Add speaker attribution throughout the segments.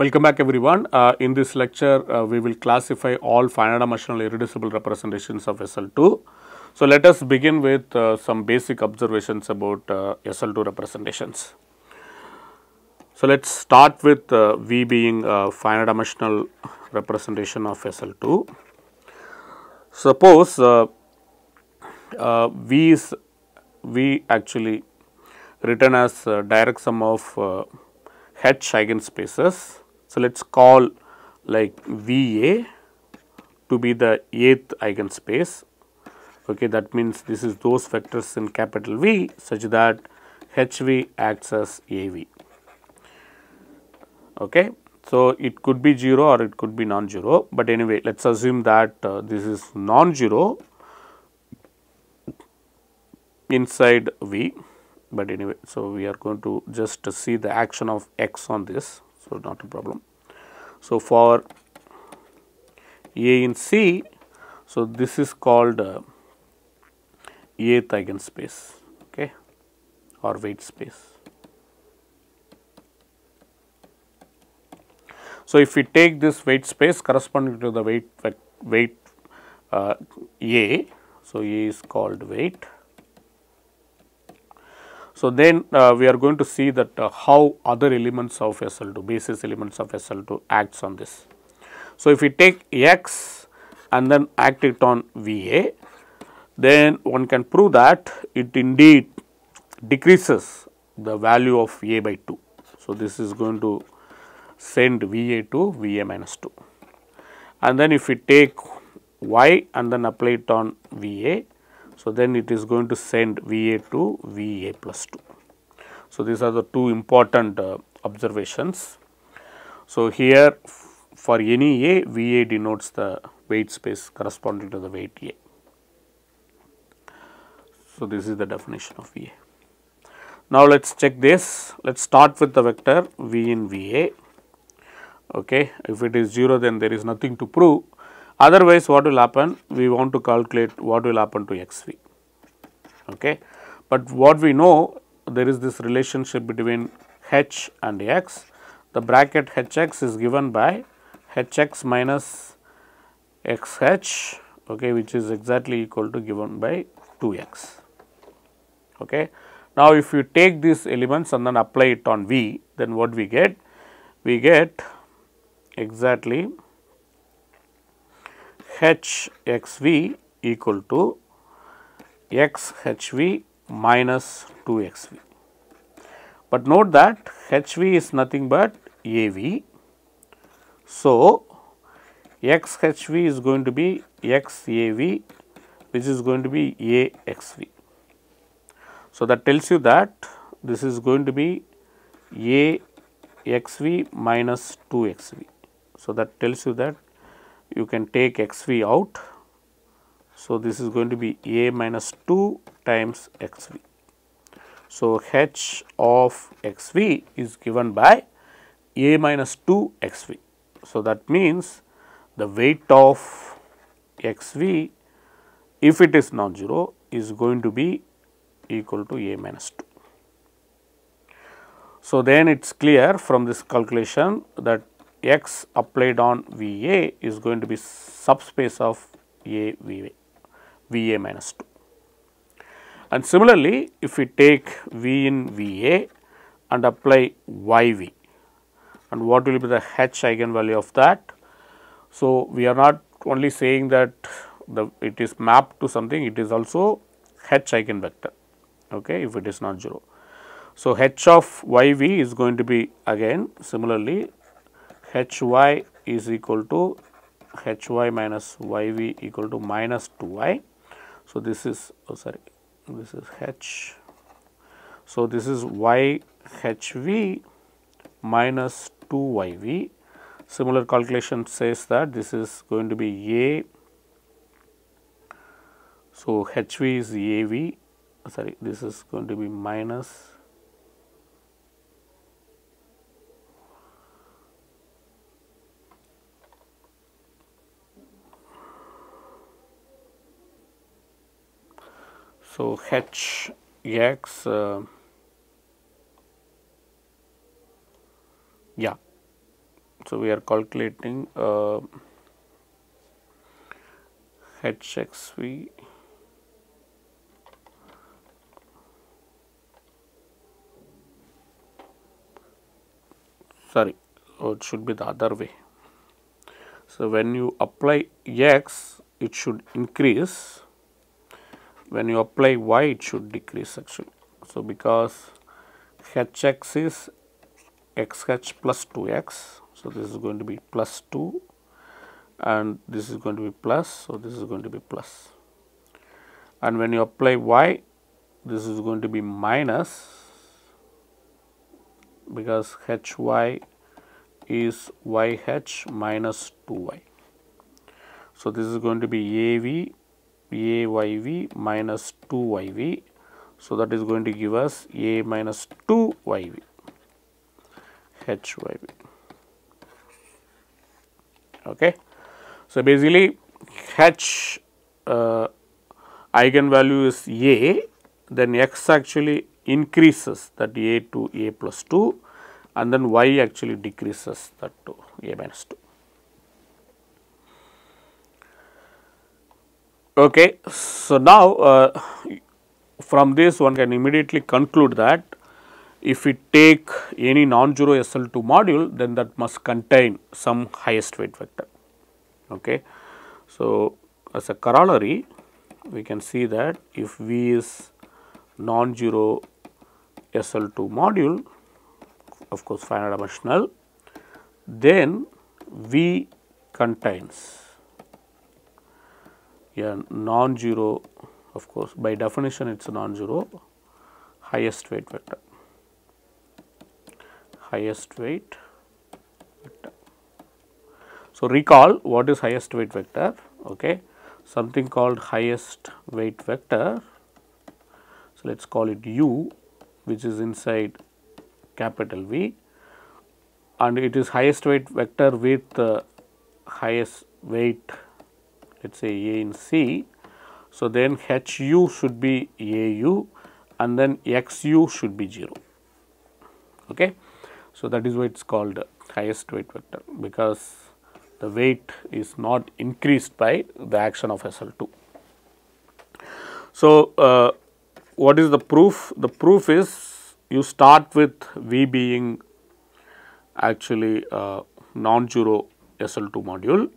Speaker 1: Welcome back everyone. Uh, in this lecture, uh, we will classify all finite dimensional irreducible representations of SL2. So, let us begin with uh, some basic observations about uh, SL2 representations. So, let us start with uh, V being a finite dimensional representation of SL2. Suppose uh, uh, V is V actually written as uh, direct sum of uh, H eigenspaces. So, let us call like V A to be the eighth eigenspace. Okay, that means this is those vectors in capital V such that H V acts as A V. Okay. So, it could be 0 or it could be non-zero, but anyway let us assume that uh, this is non-zero inside V, but anyway. So, we are going to just see the action of x on this, so not a problem. So, for A in C, so this is called uh, eighth eigenspace okay, or weight space. So, if we take this weight space corresponding to the weight weight uh, A, so A is called weight. So, then uh, we are going to see that uh, how other elements of SL2 basis elements of SL2 acts on this. So, if we take x and then act it on VA, then one can prove that it indeed decreases the value of A by 2. So, this is going to send VA to VA minus 2. And then if we take y and then apply it on VA, so then it is going to send VA to VA plus 2. So, these are the two important uh, observations. So, here for any A, VA denotes the weight space corresponding to the weight A. So, this is the definition of VA. Now, let us check this. Let us start with the vector V in VA. Okay. If it is 0, then there is nothing to prove. Otherwise, what will happen? We want to calculate what will happen to xv. Okay. But what we know, there is this relationship between h and x. The bracket hx is given by hx minus xh, okay, which is exactly equal to given by 2x. Okay. Now, if you take these elements and then apply it on V, then what we get? We get exactly h x v equal to x h v minus 2 x v. But note that h v is nothing but a v. So, x h v is going to be x a v which is going to be a x v. So, that tells you that this is going to be a x v minus 2 x v. So, that tells you that you can take x v out. So, this is going to be a minus 2 times x v. So, h of x v is given by a minus 2 x v. So, that means the weight of x v if it is non-zero is going to be equal to a minus 2. So, then it is clear from this calculation that x applied on V A is going to be subspace of A V A, V A minus 2. And similarly, if we take V in V A and apply Y V and what will be the H eigenvalue of that. So, we are not only saying that the it is mapped to something, it is also H eigenvector okay, if it is not 0. So, H of Y V is going to be again similarly h y is equal to h y minus y v equal to minus 2 y. So, this is oh sorry this is h. So, this is y h v minus 2 y v. Similar calculation says that this is going to be a. So, h v is a v sorry this is going to be minus So, H x uh, yeah So, we are calculating uh, HXV sorry oh, it should be the other way. So, when you apply x it should increase when you apply y it should decrease actually. So, because hx is xh plus 2x. So, this is going to be plus 2 and this is going to be plus. So, this is going to be plus and when you apply y this is going to be minus because hy is yh minus 2y. So, this is going to be AV AYV minus 2YV. So, that is going to give us A minus 2YV HYV. Okay. So, basically H uh, eigenvalue is A then X actually increases that A to A plus 2 and then Y actually decreases that to A minus 2. Okay. So, now uh, from this one can immediately conclude that if we take any non-zero SL2 module then that must contain some highest weight vector. Okay. So, as a corollary we can see that if V is non-zero SL2 module of course finite dimensional then V contains a non-zero of course by definition it is a non-zero highest weight vector. Highest weight vector. So, recall what is highest weight vector okay? Something called highest weight vector. So, let us call it u which is inside capital V. And it is highest weight vector with uh, highest weight let us say A in C. So, then HU should be AU and then XU should be 0. Okay. So, that is why it is called highest weight vector because the weight is not increased by the action of SL2. So, uh, what is the proof? The proof is you start with V being actually a non-zero SL2 module.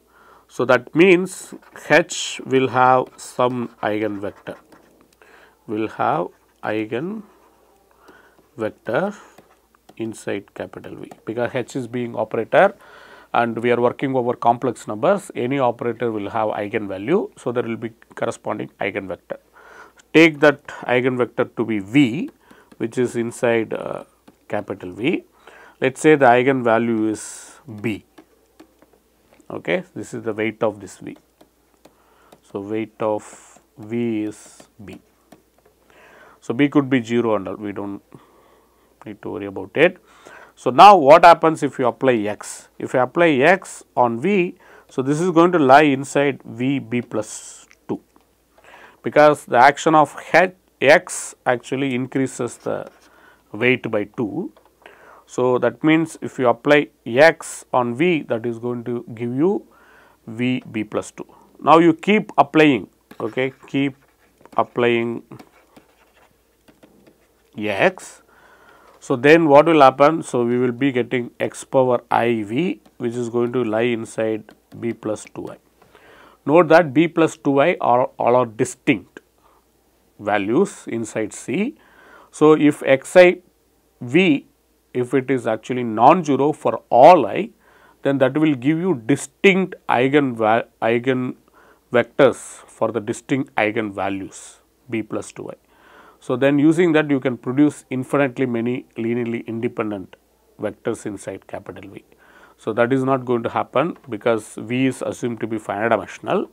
Speaker 1: So, that means H will have some eigenvector, will have eigen vector inside capital V because H is being operator and we are working over complex numbers any operator will have eigenvalue. So, there will be corresponding eigenvector take that eigenvector to be V which is inside uh, capital V. Let us say the eigenvalue is B, okay. this is the weight of this V. So, weight of V is B. So, B could be 0 and all we do not need to worry about it. So, now what happens if you apply x? If you apply x on V, so this is going to lie inside V B 2 because the action of x actually increases the weight by 2. So, that means if you apply x on v that is going to give you v b plus 2. Now, you keep applying okay keep applying x. So, then what will happen? So, we will be getting x power i v which is going to lie inside b plus 2 i. Note that b plus 2i are all are distinct values inside C. So, if xi v if it is actually non-zero for all i then that will give you distinct eigen eigen vectors for the distinct eigen values b plus 2i. So, then using that you can produce infinitely many linearly independent vectors inside capital V. So, that is not going to happen because V is assumed to be finite dimensional.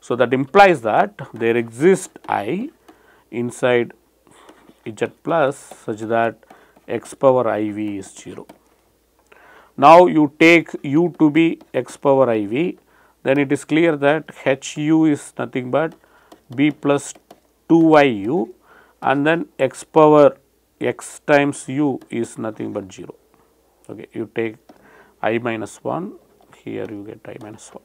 Speaker 1: So, that implies that there exists I inside Z plus such that x power i v is 0. Now, you take u to be x power i v then it is clear that h u is nothing but b plus 2 y u and then x power x times u is nothing but 0. Okay. You take i minus 1, here you get i minus 1.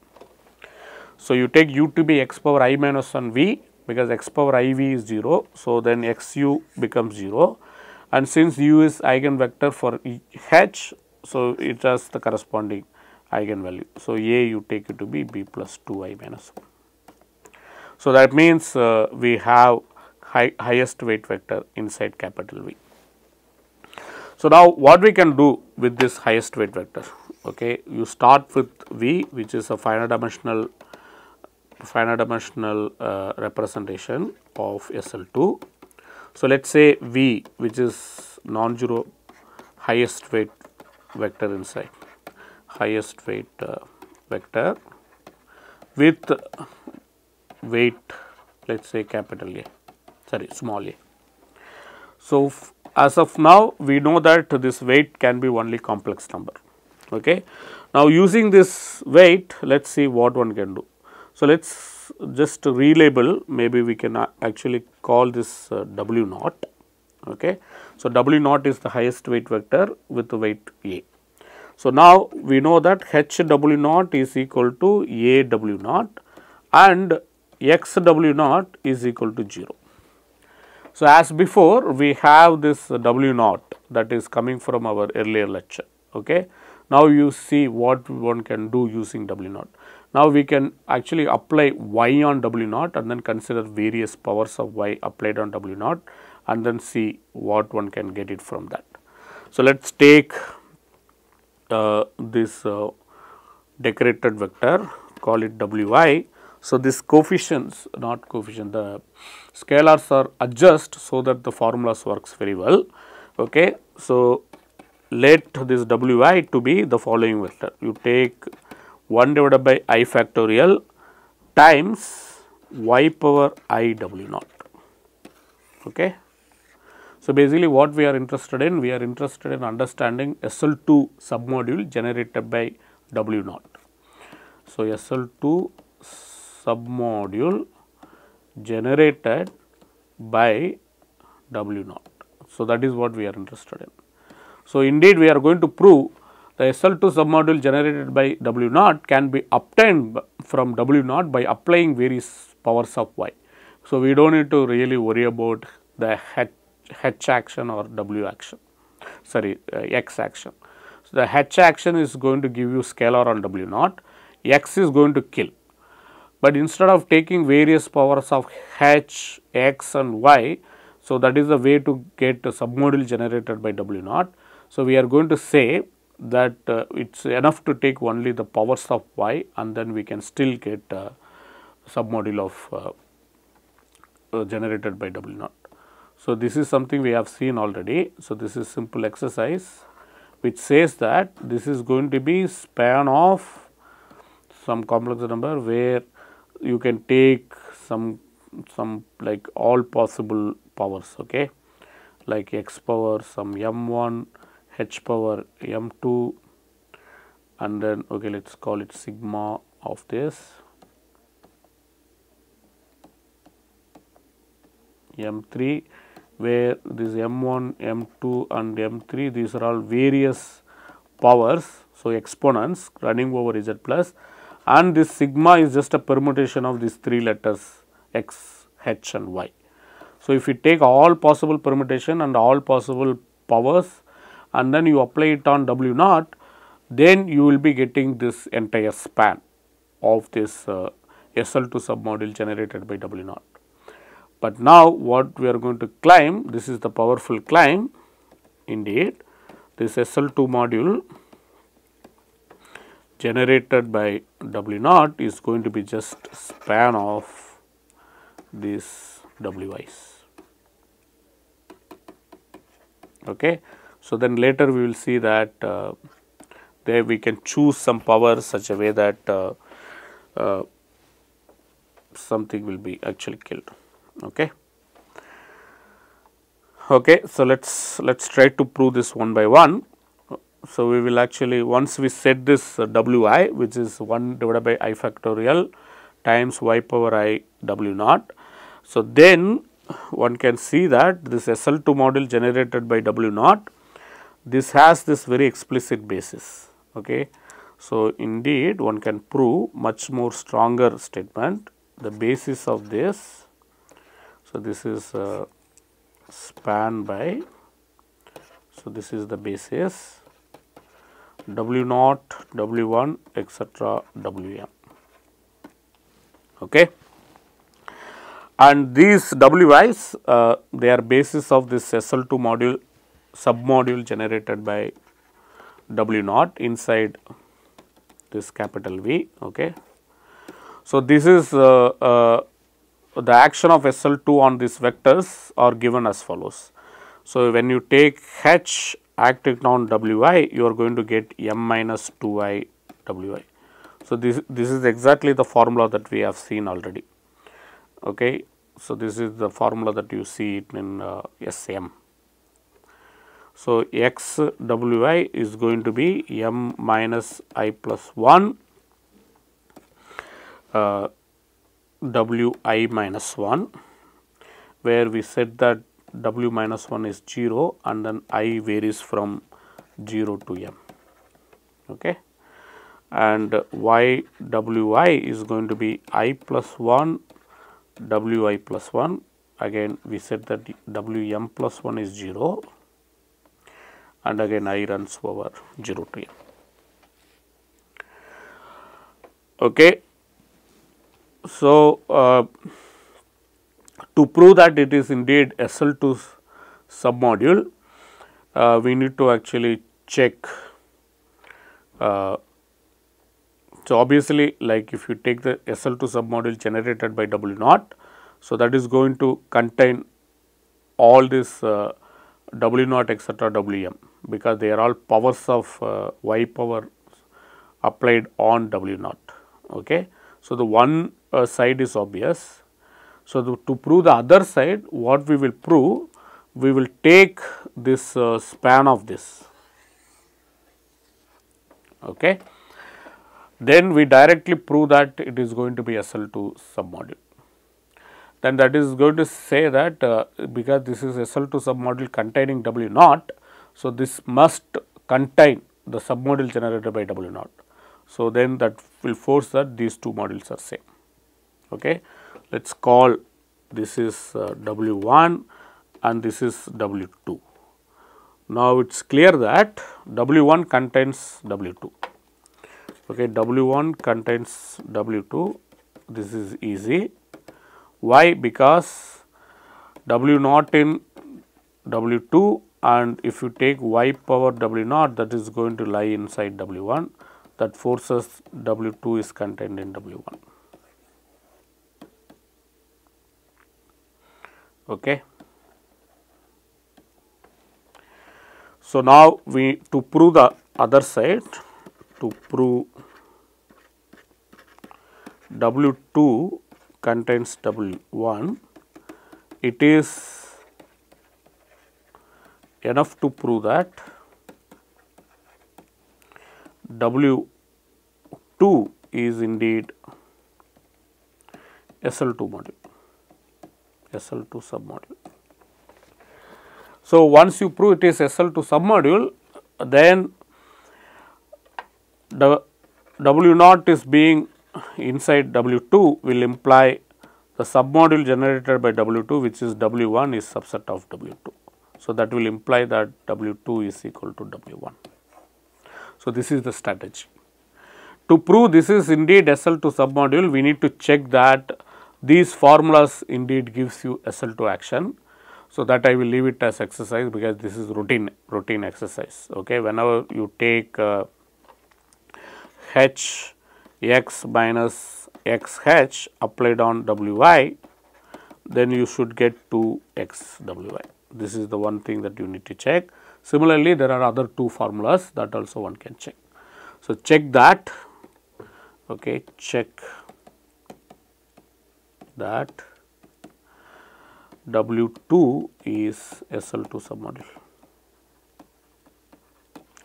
Speaker 1: So, you take u to be x power i minus 1 v because x power i v is 0. So, then x u becomes 0 and since u is eigenvector for h, so it has the corresponding eigenvalue. So, a you take it to be b plus 2 i minus 1. So, that means uh, we have high, highest weight vector inside capital V. So, now what we can do with this highest weight vector? Okay, you start with V which is a finite dimensional finite dimensional uh, representation of SL2. So, let us say V which is non-zero highest weight vector inside highest weight uh, vector with weight let us say capital A sorry small a. So, as of now we know that this weight can be only complex number. Okay. Now, using this weight let us see what one can do. So, let us just relabel maybe we can actually call this uh, W naught. Okay. So, W naught is the highest weight vector with the weight A. So, now we know that H W naught is equal to A W naught and X W naught is equal to 0. So, as before we have this W naught that is coming from our earlier lecture. Okay. Now, you see what one can do using W naught. Now, we can actually apply y on W naught and then consider various powers of y applied on W naught and then see what one can get it from that. So, let us take uh, this uh, decorated vector call it Wi. So, this coefficients not coefficient the scalars are adjust so that the formulas works very well. Okay. So, let this Wi to be the following vector you take 1 divided by i factorial times y power i w naught. Okay. So, basically what we are interested in, we are interested in understanding SL2 submodule generated by W naught. So, SL2 submodule generated by W naught. So, that is what we are interested in. So, indeed we are going to prove the SL2 submodule generated by W naught can be obtained from W naught by applying various powers of Y. So, we do not need to really worry about the H, H action or W action, sorry uh, X action. So, the H action is going to give you scalar on W naught, X is going to kill. But instead of taking various powers of H, X and Y, so that is the way to get a submodule generated by W naught. So, we are going to say that uh, it is enough to take only the powers of y and then we can still get uh, submodule of uh, uh generated by W naught. So, this is something we have seen already. So, this is simple exercise which says that this is going to be span of some complex number where you can take some some like all possible powers okay like x power some m1 h power m2 and then okay let us call it sigma of this. M3 where this m1 m2 and m3 these are all various powers so exponents running over z plus and this sigma is just a permutation of these three letters x h and y. So if you take all possible permutation and all possible powers and then you apply it on W naught, then you will be getting this entire span of this uh, SL2 submodule generated by W naught. But now what we are going to climb, this is the powerful climb indeed, this SL2 module generated by W naught is going to be just span of these WIs. Okay. So, then later we will see that uh, there we can choose some power such a way that uh, uh, something will be actually killed. Okay. Okay, so let's let's try to prove this one by one. So we will actually once we set this uh, wi which is 1 divided by i factorial times y power i w naught. So then one can see that this SL2 module generated by w naught this has this very explicit basis Okay. So, indeed one can prove much more stronger statement the basis of this. So, this is uh, span by so this is the basis W naught, W 1 etcetera W m. Okay. And these W i's uh, they are basis of this SL2 module submodule generated by W naught inside this capital V. Okay. So, this is uh, uh, the action of SL2 on these vectors are given as follows. So, when you take H acting on Wi, you are going to get m minus 2i Wi. So, this, this is exactly the formula that we have seen already. Okay. So, this is the formula that you see it in uh, SM. So, x Wi is going to be m minus i plus 1 uh, W i minus 1 where we said that W minus 1 is 0 and then i varies from 0 to m. Okay. And y W i is going to be i plus 1 W i plus 1 again we said that W m plus 1 is 0 and again i runs over 0 to m. Okay. So, uh, to prove that it is indeed SL2 submodule, uh, we need to actually check. Uh, so, obviously, like if you take the SL2 submodule generated by W naught, so that is going to contain all this uh, W naught etcetera W m because they are all powers of uh, y power applied on W naught. Okay. So, the one uh, side is obvious. So, the, to prove the other side what we will prove we will take this uh, span of this. Okay. Then we directly prove that it is going to be SL2 submodule. Then that is going to say that uh, because this is SL2 submodule containing W naught. So, this must contain the submodule generated by W naught. So, then that will force that these two modules are same. Okay. Let us call this is uh, W 1 and this is W 2. Now, it is clear that W 1 contains W 2. Okay, W 1 contains W 2, this is easy. Why? Because W naught in W 2 and if you take y power W naught that is going to lie inside W 1 that forces W 2 is contained in W 1. Okay. So, now we to prove the other side to prove W 2 contains W 1 it is enough to prove that W 2 is indeed SL 2 module. SL2 submodule. So, once you prove it is SL2 submodule, then the W naught is being inside W2 will imply the submodule generated by W2 which is W1 is subset of W2. So, that will imply that W2 is equal to W1. So, this is the strategy. To prove this is indeed SL2 submodule, we need to check that these formulas indeed gives you SL2 action. So, that I will leave it as exercise because this is routine routine exercise. Okay. Whenever you take uh, H x minus x h applied on W i, then you should get 2 x W i. This is the one thing that you need to check. Similarly, there are other two formulas that also one can check. So, check that, okay, check that W2 is SL2 submodule.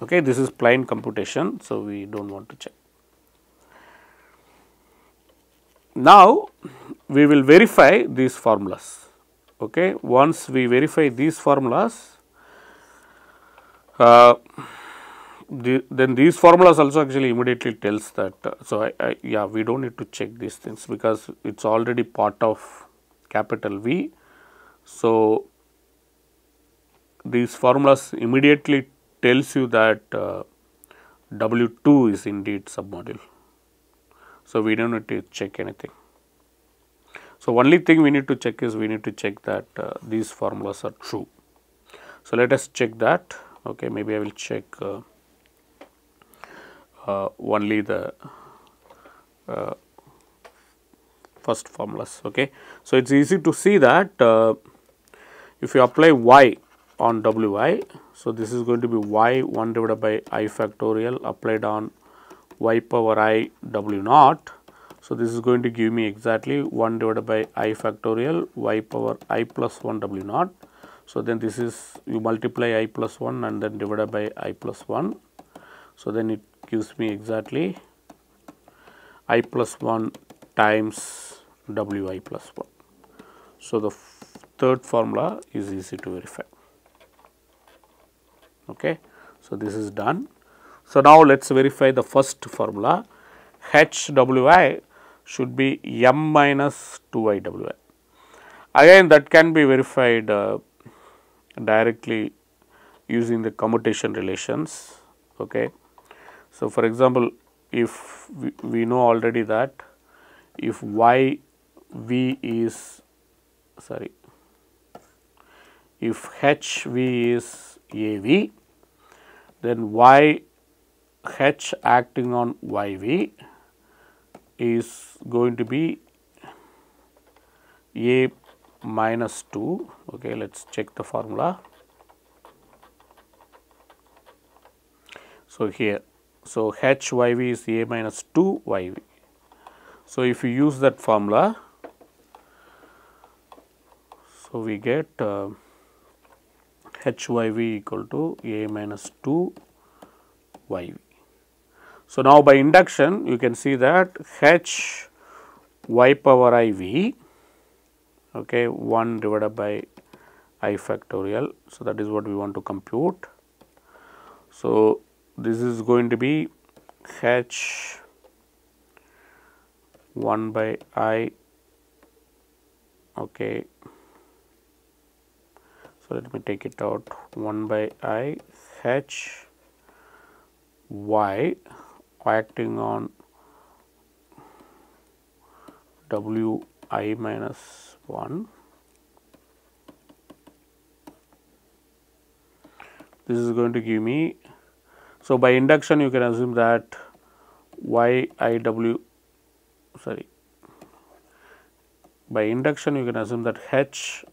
Speaker 1: Okay, this is plain computation, so we do not want to check. Now, we will verify these formulas. Okay. Once we verify these formulas, uh, the, then these formulas also actually immediately tells that. Uh, so, I, I, yeah we do not need to check these things because it is already part of capital V. So, these formulas immediately tells you that uh, W 2 is indeed submodule. So, we do not need to check anything. So, only thing we need to check is we need to check that uh, these formulas are true. So, let us check that okay maybe I will check uh, uh, only the uh, first formulas okay. So, it is easy to see that uh, if you apply y on wi so this is going to be y 1 divided by i factorial applied on y power i w naught. So, this is going to give me exactly 1 divided by i factorial y power i plus 1 w naught so, then this is you multiply i plus 1 and then divided by i plus 1. So, then it gives me exactly i plus 1 times w i plus 1. So, the third formula is easy to verify. Okay. So, this is done. So, now let us verify the first formula h w i should be m minus 2 i w i. Again that can be verified uh, directly using the commutation relations. Okay. So, for example, if we, we know already that if y v is sorry if h v is a v then y h acting on y v is going to be a minus 2 okay let us check the formula. So here so h y v is a minus 2 y v. So if you use that formula so we get uh, h y v equal to a minus 2 y v so now by induction you can see that h y power i v okay 1 divided by i factorial. So, that is what we want to compute. So, this is going to be h 1 by i okay. So, let me take it out 1 by i h y acting on w i minus 1. This is going to give me, so by induction you can assume that y i w sorry by induction you can assume that h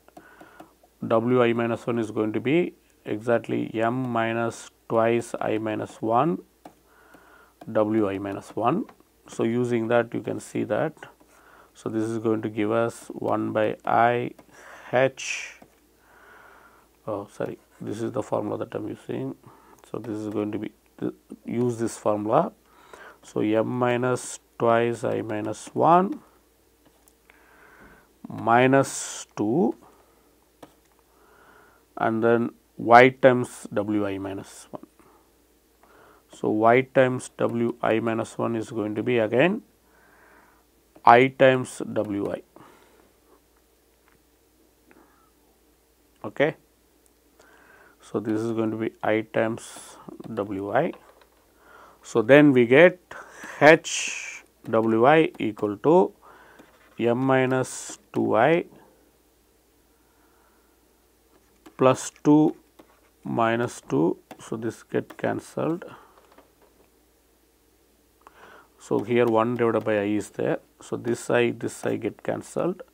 Speaker 1: w i minus 1 is going to be exactly m minus twice i minus 1 w i minus 1. So, using that you can see that so, this is going to give us 1 by i h oh sorry this is the formula that I am using. So, this is going to be use this formula. So, m minus twice i minus 1 minus 2 and then y times w i minus 1. So, y times w i minus 1 is going to be again i times w i. Okay. So, this is going to be i times w i. So, then we get h w i equal to m minus 2 i plus 2 minus 2. So, this get cancelled. So, here 1 divided by i is there. So, this i this i get cancelled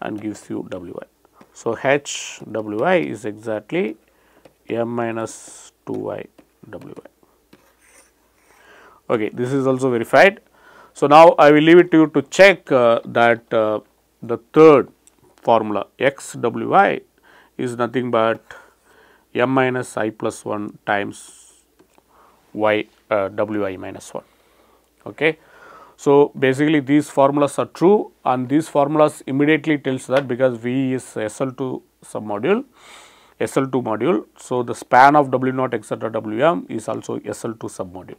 Speaker 1: and gives you w i. So, h w i is exactly m minus 2 i w i. Okay, this is also verified. So, now I will leave it to you to check uh, that uh, the third formula x w i is nothing but m minus i plus 1 times y uh, w i minus 1. Okay. So, basically these formulas are true and these formulas immediately tells that because V is SL2 submodule SL2 module. So, the span of W naught etcetera Wm is also SL2 submodule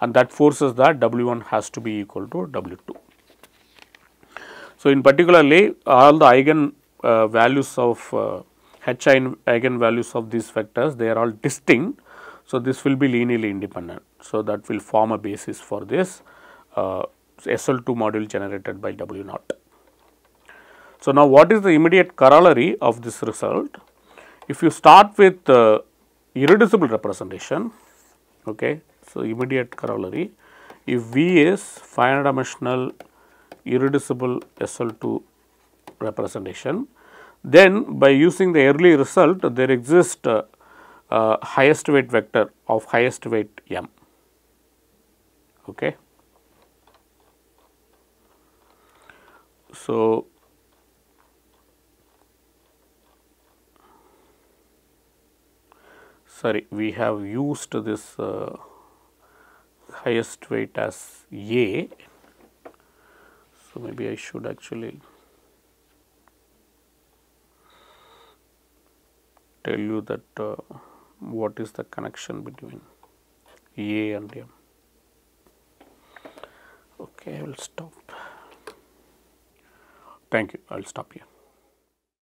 Speaker 1: and that forces that W1 has to be equal to W2. So, in particularly all the eigen uh, values of uh, H eigen values of these vectors they are all distinct. So, this will be linearly independent. So, that will form a basis for this uh, SL2 module generated by W naught. So, now what is the immediate corollary of this result? If you start with uh, irreducible representation, okay, so immediate corollary, if V is finite dimensional irreducible SL2 representation, then by using the early result there exists uh, uh, highest weight vector of highest weight m. Okay. So, sorry we have used this uh, highest weight as A. So, maybe I should actually tell you that uh, what is the connection between A and M. Okay, I will stop. Thank you. I will stop here.